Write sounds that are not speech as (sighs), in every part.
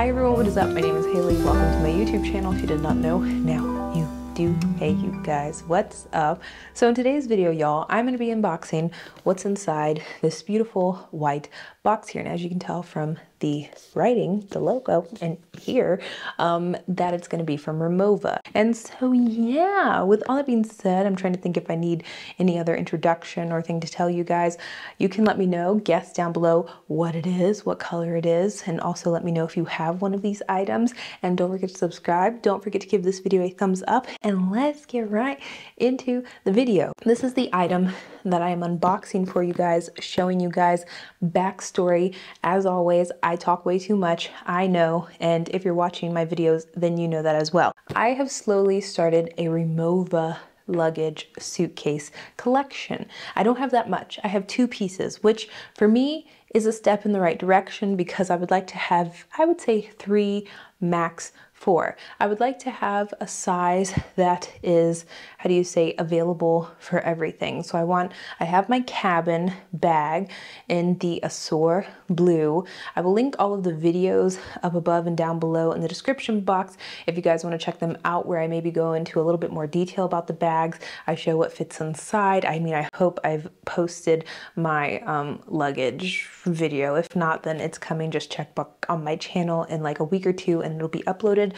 Hi everyone, what is up? My name is Hayley. Welcome to my YouTube channel. If you did not know, now you do. Hey you guys, what's up? So in today's video, y'all, I'm going to be unboxing what's inside this beautiful white box here. And as you can tell from the writing, the logo, and here, um, that it's going to be from Rimowa. And so, yeah, with all that being said, I'm trying to think if I need any other introduction or thing to tell you guys. You can let me know, guess down below what it is, what color it is, and also let me know if you have one of these items. And don't forget to subscribe. Don't forget to give this video a thumbs up. And let's get right into the video. This is the item that I am unboxing for you guys, showing you guys backstory. As always, I talk way too much, I know, and if you're watching my videos, then you know that as well. I have slowly started a Rimowa luggage suitcase collection. I don't have that much. I have two pieces, which for me is a step in the right direction because I would like to have, I would say, three max four. I would like to have a size that is, how do you say, available for everything. So I want, I have my cabin bag in the Azure blue. I will link all of the videos up above and down below in the description box if you guys want to check them out where I maybe go into a little bit more detail about the bags. I show what fits inside. I mean, I hope I've posted my um, luggage video. If not, then it's coming. Just check back on my channel in like a week or two and it'll be uploaded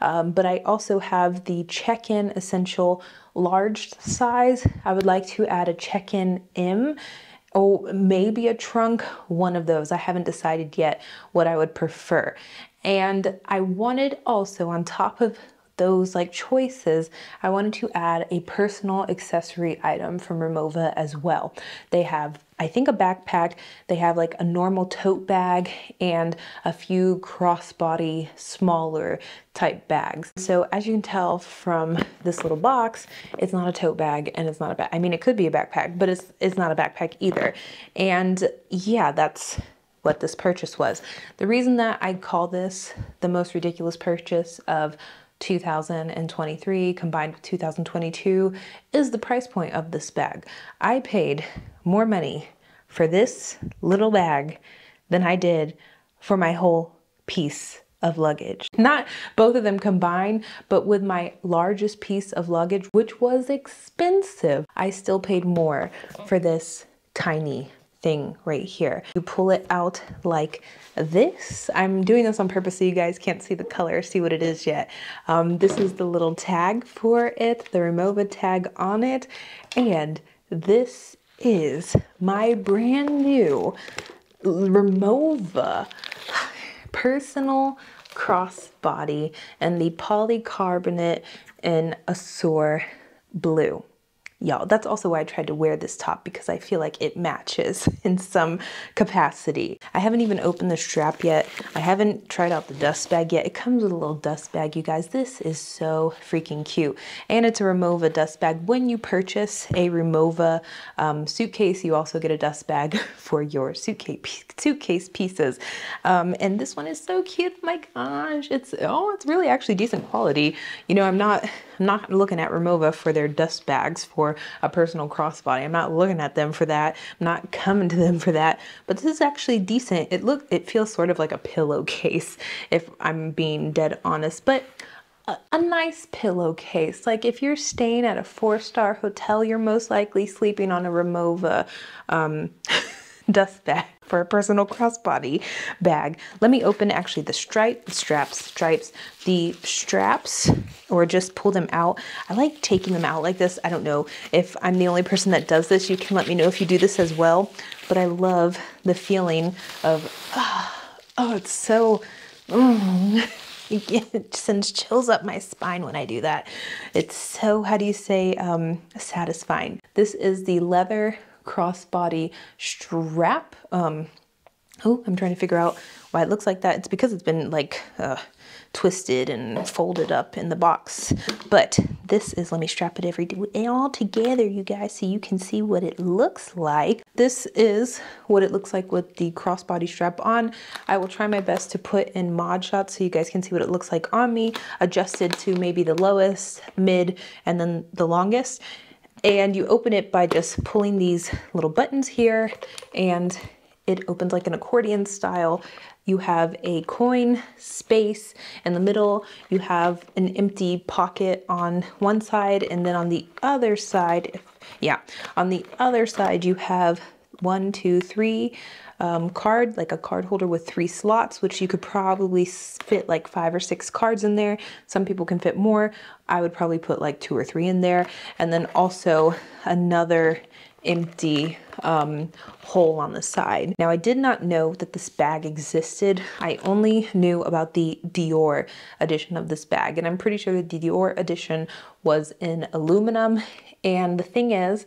um, but I also have the check-in essential large size. I would like to add a check-in M or maybe a trunk, one of those. I haven't decided yet what I would prefer. And I wanted also on top of those like choices, I wanted to add a personal accessory item from Rimowa as well. They have I think a backpack, they have like a normal tote bag and a few crossbody smaller type bags. So as you can tell from this little box, it's not a tote bag and it's not a bag. I mean, it could be a backpack, but it's, it's not a backpack either. And yeah, that's what this purchase was. The reason that I call this the most ridiculous purchase of 2023 combined with 2022 is the price point of this bag. I paid more money for this little bag than I did for my whole piece of luggage. Not both of them combined, but with my largest piece of luggage, which was expensive, I still paid more for this tiny thing right here. You pull it out like this. I'm doing this on purpose so you guys can't see the color, see what it is yet. Um, this is the little tag for it, the Rimowa tag on it, and this is my brand new Rimowa personal crossbody and the polycarbonate in Azure blue y'all. That's also why I tried to wear this top because I feel like it matches (laughs) in some capacity. I haven't even opened the strap yet. I haven't tried out the dust bag yet. It comes with a little dust bag, you guys. This is so freaking cute. And it's a Rimowa dust bag. When you purchase a Rimowa um, suitcase, you also get a dust bag (laughs) for your suitcase, suitcase pieces. Um, and this one is so cute. My gosh, it's, oh, it's really actually decent quality. You know, I'm not, I'm not looking at Rimowa for their dust bags for a personal crossbody. I'm not looking at them for that. I'm not coming to them for that. But this is actually decent. It look it feels sort of like a pillowcase if I'm being dead honest. But a, a nice pillowcase. Like if you're staying at a four-star hotel, you're most likely sleeping on a Rimowa um, (laughs) dust bag for a personal crossbody bag. Let me open actually the stripe, straps, stripes, the straps, or just pull them out. I like taking them out like this. I don't know if I'm the only person that does this. You can let me know if you do this as well. But I love the feeling of, oh, oh it's so, mm, (laughs) it (laughs) sends chills up my spine when I do that. It's so, how do you say, um, satisfying. This is the leather crossbody strap. Um, oh, I'm trying to figure out why it looks like that. It's because it's been like uh, twisted and folded up in the box. But this is, let me strap it every all together, you guys, so you can see what it looks like. This is what it looks like with the crossbody strap on. I will try my best to put in mod shots so you guys can see what it looks like on me, adjusted to maybe the lowest, mid, and then the longest and you open it by just pulling these little buttons here and it opens like an accordion style. You have a coin space in the middle. You have an empty pocket on one side and then on the other side, yeah, on the other side you have one, two, three um, card, like a card holder with three slots, which you could probably fit like five or six cards in there. Some people can fit more. I would probably put like two or three in there. And then also another empty um, hole on the side. Now I did not know that this bag existed. I only knew about the Dior edition of this bag and I'm pretty sure the Dior edition was in aluminum and the thing is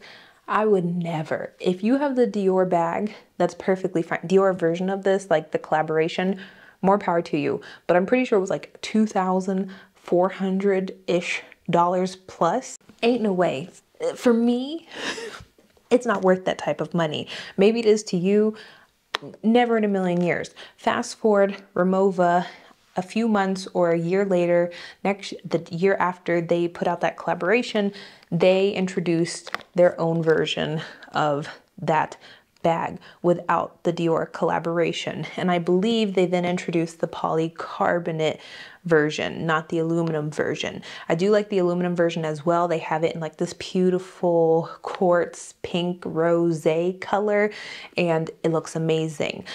I would never. If you have the Dior bag, that's perfectly fine. Dior version of this, like the collaboration, more power to you. But I'm pretty sure it was like 2,400-ish dollars plus. Ain't no way. For me, it's not worth that type of money. Maybe it is to you, never in a million years. Fast forward, Rimowa a few months or a year later, next the year after they put out that collaboration, they introduced their own version of that bag without the Dior collaboration. And I believe they then introduced the polycarbonate version, not the aluminum version. I do like the aluminum version as well. They have it in like this beautiful quartz pink rose color and it looks amazing.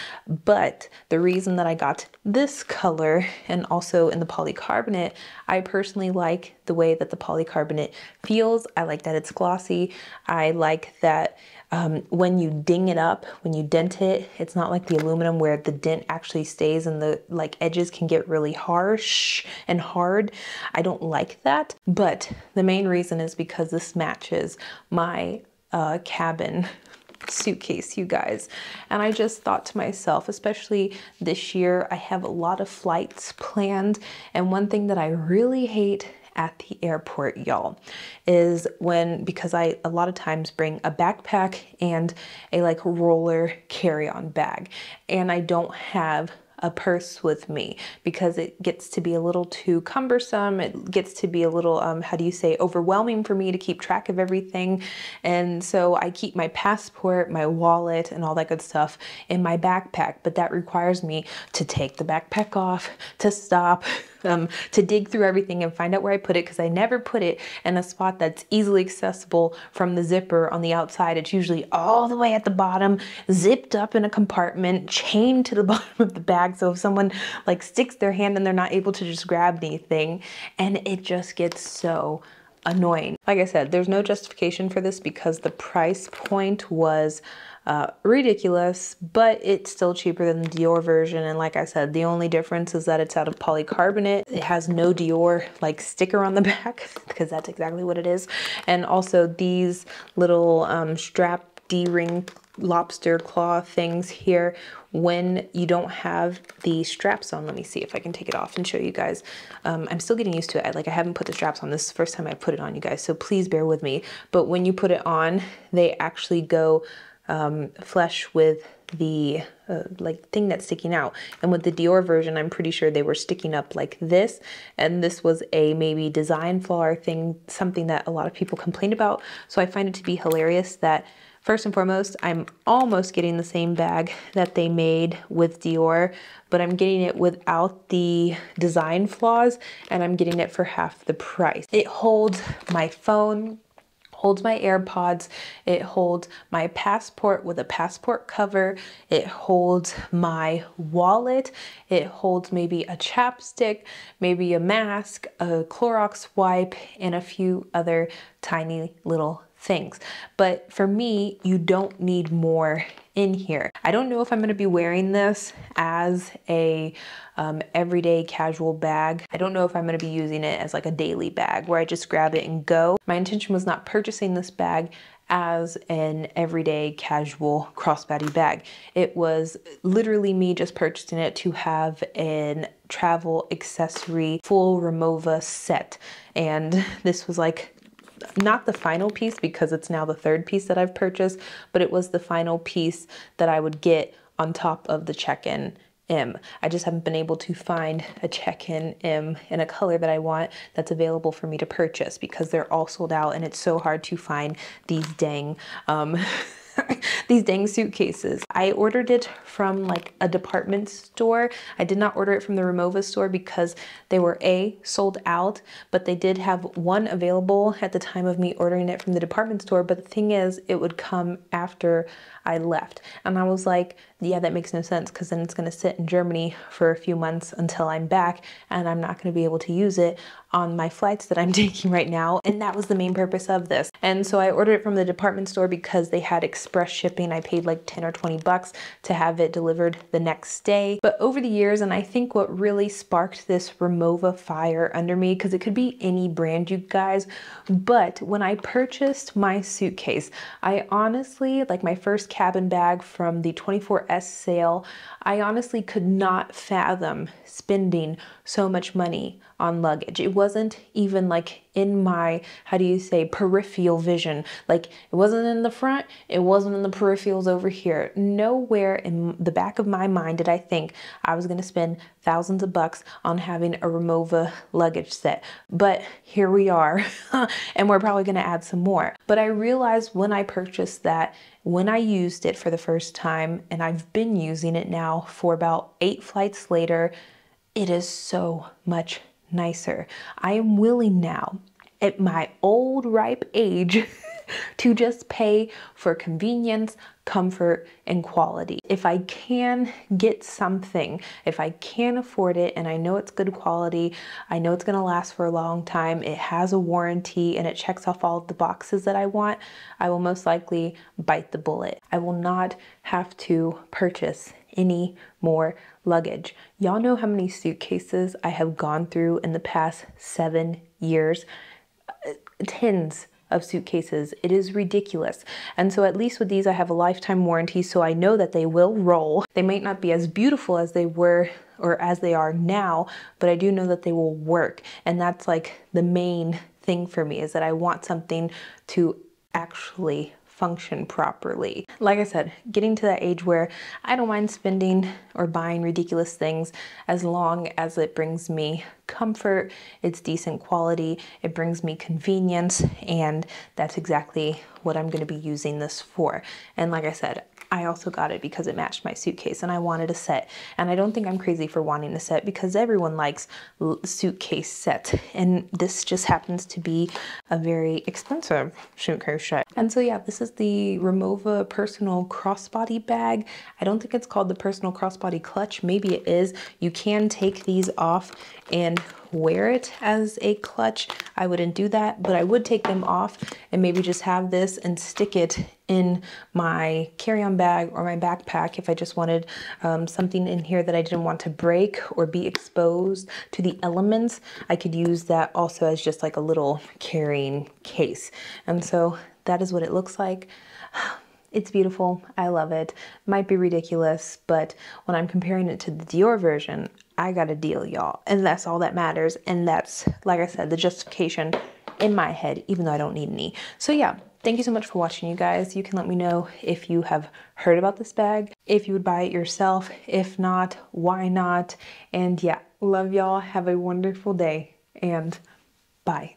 But the reason that I got this color and also in the polycarbonate, I personally like the way that the polycarbonate feels. I like that it's glossy. I like that um, when you ding it up, when you dent it, it's not like the aluminum where the dent actually stays and the like edges can get really harsh and hard. I don't like that, but the main reason is because this matches my uh, cabin (laughs) suitcase, you guys. And I just thought to myself, especially this year, I have a lot of flights planned. And one thing that I really hate at the airport, y'all, is when, because I a lot of times bring a backpack and a like roller carry-on bag, and I don't have a purse with me because it gets to be a little too cumbersome. It gets to be a little, um, how do you say, overwhelming for me to keep track of everything. And so I keep my passport, my wallet, and all that good stuff in my backpack. But that requires me to take the backpack off, to stop, (laughs) um, to dig through everything and find out where I put it because I never put it in a spot that's easily accessible from the zipper on the outside. It's usually all the way at the bottom, zipped up in a compartment, chained to the (laughs) bottom of the bag. So if someone like sticks their hand and they're not able to just grab anything and it just gets so annoying. Like I said, there's no justification for this because the price point was uh, ridiculous, but it's still cheaper than the Dior version. And like I said, the only difference is that it's out of polycarbonate. It has no Dior like sticker on the (laughs) back because that's exactly what it is. And also these little um, strap D-ring lobster claw things here when you don't have the straps on. Let me see if I can take it off and show you guys. Um, I'm still getting used to it. I, like I haven't put the straps on. This is the first time I put it on you guys, so please bear with me. But when you put it on, they actually go um, flesh with the uh, like thing that's sticking out and with the Dior version I'm pretty sure they were sticking up like this and this was a maybe design flaw or thing something that a lot of people complained about so I find it to be hilarious that First and foremost, I'm almost getting the same bag that they made with Dior, but I'm getting it without the design flaws and I'm getting it for half the price. It holds my phone, holds my AirPods, it holds my passport with a passport cover, it holds my wallet, it holds maybe a chapstick, maybe a mask, a Clorox wipe, and a few other tiny little things. But for me, you don't need more in here. I don't know if I'm gonna be wearing this as a um, everyday casual bag. I don't know if I'm gonna be using it as like a daily bag where I just grab it and go. My intention was not purchasing this bag as an everyday casual crossbody bag. It was literally me just purchasing it to have an travel accessory full Rimowa set. And (laughs) this was like not the final piece because it's now the third piece that I've purchased, but it was the final piece that I would get on top of the check-in M. I just haven't been able to find a check-in M in a color that I want that's available for me to purchase because they're all sold out and it's so hard to find these dang um, (laughs) (laughs) these dang suitcases. I ordered it from like a department store. I did not order it from the Rimowa store because they were A, sold out, but they did have one available at the time of me ordering it from the department store. But the thing is, it would come after I left. And I was like, yeah, that makes no sense because then it's going to sit in Germany for a few months until I'm back and I'm not going to be able to use it on my flights that I'm (laughs) taking right now. And that was the main purpose of this. And so I ordered it from the department store because they had express shipping. I paid like 10 or 20 bucks to have it delivered the next day. But over the years, and I think what really sparked this Rimowa fire under me, because it could be any brand, you guys, but when I purchased my suitcase, I honestly, like my first cabin bag from the 24S sale, I honestly could not fathom spending so much money on luggage. It wasn't even like in my, how do you say, peripheral vision. Like it wasn't in the front, it wasn't in the peripherals over here. Nowhere in the back of my mind did I think I was gonna spend thousands of bucks on having a Rimowa luggage set. But here we are, (laughs) and we're probably gonna add some more. But I realized when I purchased that when I used it for the first time, and I've been using it now for about eight flights later, it is so much nicer. I am willing now, at my old ripe age, (laughs) (laughs) to just pay for convenience, comfort, and quality. If I can get something, if I can afford it and I know it's good quality, I know it's gonna last for a long time, it has a warranty and it checks off all of the boxes that I want, I will most likely bite the bullet. I will not have to purchase any more luggage. Y'all know how many suitcases I have gone through in the past seven years? Uh, tens of suitcases. It is ridiculous. And so at least with these, I have a lifetime warranty, so I know that they will roll. They might not be as beautiful as they were or as they are now, but I do know that they will work. And that's like the main thing for me is that I want something to actually function properly. Like I said, getting to that age where I don't mind spending or buying ridiculous things as long as it brings me comfort, it's decent quality, it brings me convenience, and that's exactly what I'm gonna be using this for. And like I said, I also got it because it matched my suitcase and I wanted a set. And I don't think I'm crazy for wanting a set because everyone likes suitcase sets. And this just happens to be a very expensive suitcase set. And so yeah, this is the Rimowa personal crossbody bag. I don't think it's called the personal crossbody clutch. Maybe it is. You can take these off and wear it as a clutch. I wouldn't do that, but I would take them off and maybe just have this and stick it in my carry-on bag or my backpack if I just wanted um, something in here that I didn't want to break or be exposed to the elements. I could use that also as just like a little carrying case. And so that is what it looks like. (sighs) It's beautiful. I love it. Might be ridiculous, but when I'm comparing it to the Dior version, I got a deal, y'all. And that's all that matters. And that's, like I said, the justification in my head, even though I don't need any. So yeah, thank you so much for watching, you guys. You can let me know if you have heard about this bag, if you would buy it yourself. If not, why not? And yeah, love y'all. Have a wonderful day and bye.